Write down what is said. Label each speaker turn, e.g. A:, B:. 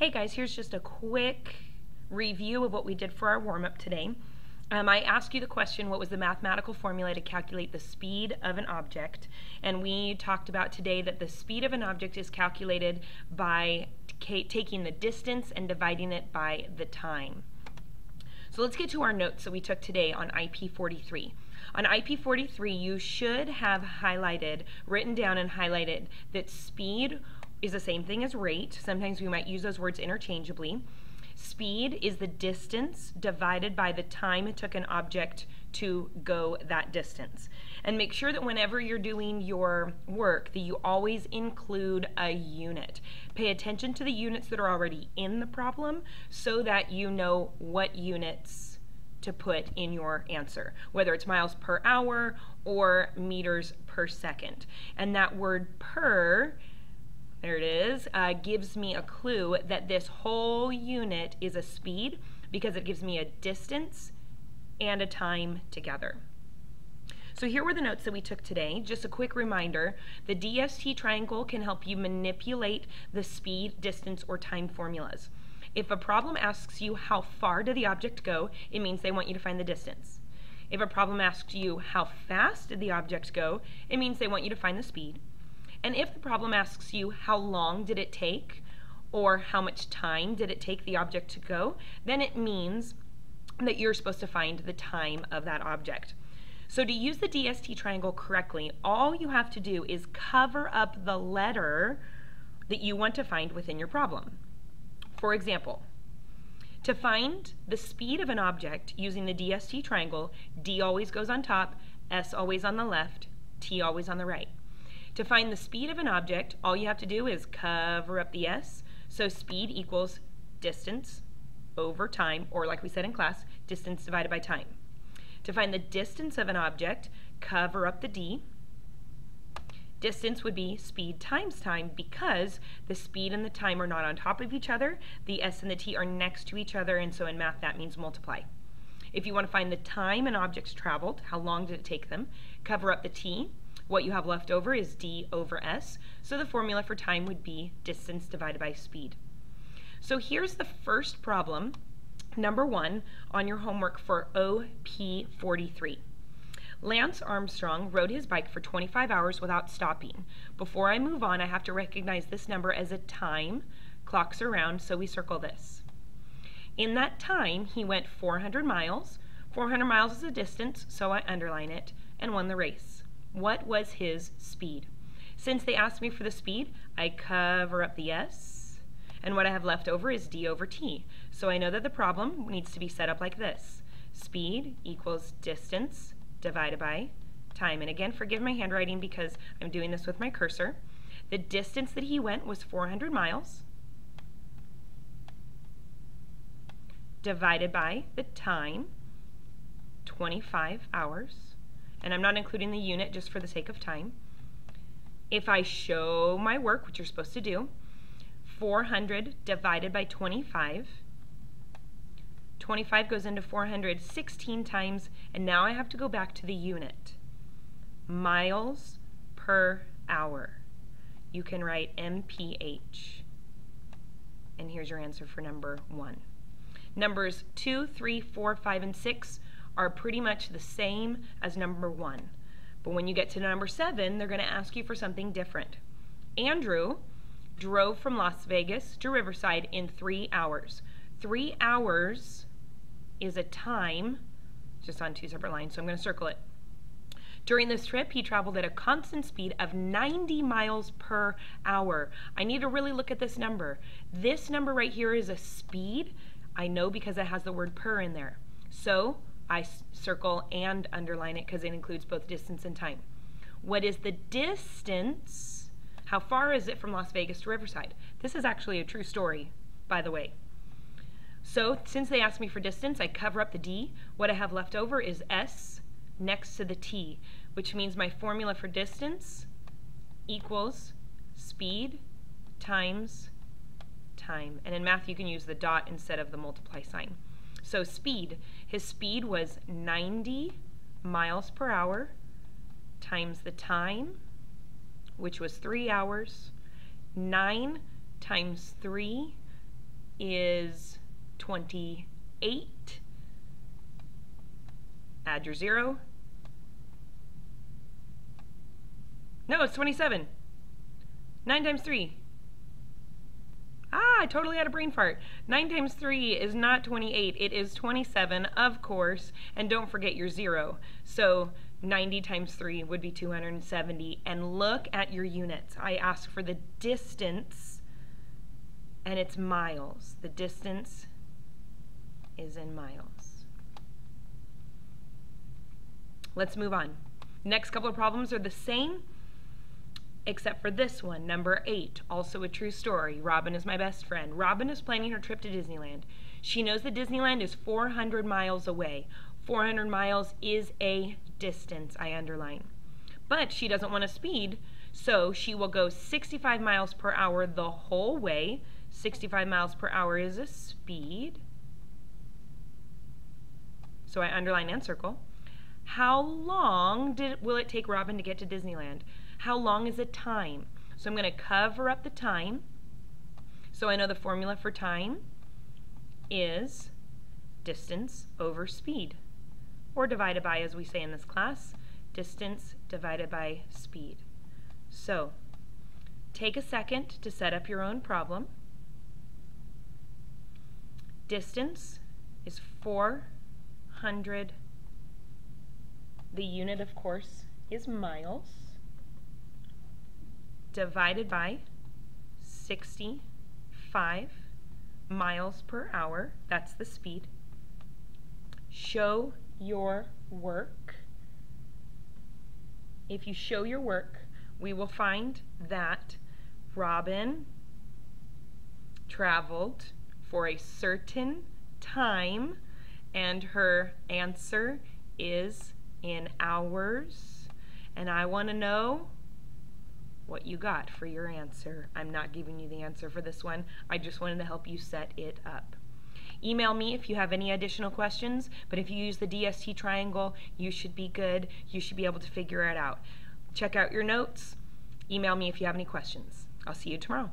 A: Hey guys, here's just a quick review of what we did for our warm-up today. Um, I asked you the question, what was the mathematical formula to calculate the speed of an object? And we talked about today that the speed of an object is calculated by taking the distance and dividing it by the time. So let's get to our notes that we took today on IP43. On IP43, you should have highlighted, written down and highlighted that speed is the same thing as rate. Sometimes we might use those words interchangeably. Speed is the distance divided by the time it took an object to go that distance. And make sure that whenever you're doing your work that you always include a unit. Pay attention to the units that are already in the problem so that you know what units to put in your answer, whether it's miles per hour or meters per second. And that word per there it is, uh, gives me a clue that this whole unit is a speed because it gives me a distance and a time together. So here were the notes that we took today. Just a quick reminder, the DST triangle can help you manipulate the speed, distance, or time formulas. If a problem asks you how far did the object go, it means they want you to find the distance. If a problem asks you how fast did the object go, it means they want you to find the speed. And if the problem asks you how long did it take or how much time did it take the object to go, then it means that you're supposed to find the time of that object. So to use the DST triangle correctly, all you have to do is cover up the letter that you want to find within your problem. For example, to find the speed of an object using the DST triangle, D always goes on top, S always on the left, T always on the right. To find the speed of an object, all you have to do is cover up the S. So speed equals distance over time, or like we said in class, distance divided by time. To find the distance of an object, cover up the D. Distance would be speed times time because the speed and the time are not on top of each other. The S and the T are next to each other, and so in math that means multiply. If you want to find the time an object's traveled, how long did it take them, cover up the T. What you have left over is d over s, so the formula for time would be distance divided by speed. So here's the first problem, number one, on your homework for OP43. Lance Armstrong rode his bike for 25 hours without stopping. Before I move on, I have to recognize this number as a time. Clocks around, so we circle this. In that time, he went 400 miles. 400 miles is a distance, so I underline it, and won the race. What was his speed? Since they asked me for the speed, I cover up the S, and what I have left over is d over t. So I know that the problem needs to be set up like this. Speed equals distance divided by time. And again, forgive my handwriting because I'm doing this with my cursor. The distance that he went was 400 miles divided by the time, 25 hours and I'm not including the unit just for the sake of time. If I show my work, which you're supposed to do, 400 divided by 25, 25 goes into 400 16 times, and now I have to go back to the unit. Miles per hour. You can write MPH. And here's your answer for number one. Numbers 2, 3, 4, 5, and 6 are pretty much the same as number one. But when you get to number seven, they're going to ask you for something different. Andrew drove from Las Vegas to Riverside in three hours. Three hours is a time, just on two separate lines, so I'm going to circle it. During this trip, he traveled at a constant speed of 90 miles per hour. I need to really look at this number. This number right here is a speed. I know because it has the word per in there. So I circle and underline it because it includes both distance and time. What is the distance? How far is it from Las Vegas to Riverside? This is actually a true story, by the way. So since they asked me for distance, I cover up the D. What I have left over is S next to the T, which means my formula for distance equals speed times time. And in math, you can use the dot instead of the multiply sign. So speed, his speed was 90 miles per hour times the time, which was three hours, nine times three, is 28. Add your zero. No, it's 27. 9 times 3. I totally had a brain fart. 9 times 3 is not 28. It is 27, of course. And don't forget your 0. So 90 times 3 would be 270. And look at your units. I asked for the distance, and it's miles. The distance is in miles. Let's move on. Next couple of problems are the same, except for this one, number eight, also a true story. Robin is my best friend. Robin is planning her trip to Disneyland. She knows that Disneyland is 400 miles away. 400 miles is a distance, I underline. But she doesn't want to speed, so she will go 65 miles per hour the whole way. 65 miles per hour is a speed. So I underline and circle. How long did, will it take Robin to get to Disneyland? How long is a time? So I'm going to cover up the time. So I know the formula for time is distance over speed, or divided by, as we say in this class, distance divided by speed. So take a second to set up your own problem. Distance is 400. The unit, of course, is miles divided by 65 miles per hour. That's the speed. Show your work. If you show your work, we will find that Robin traveled for a certain time and her answer is in hours. And I want to know what you got for your answer. I'm not giving you the answer for this one. I just wanted to help you set it up. Email me if you have any additional questions, but if you use the DST triangle, you should be good. You should be able to figure it out. Check out your notes. Email me if you have any questions. I'll see you tomorrow.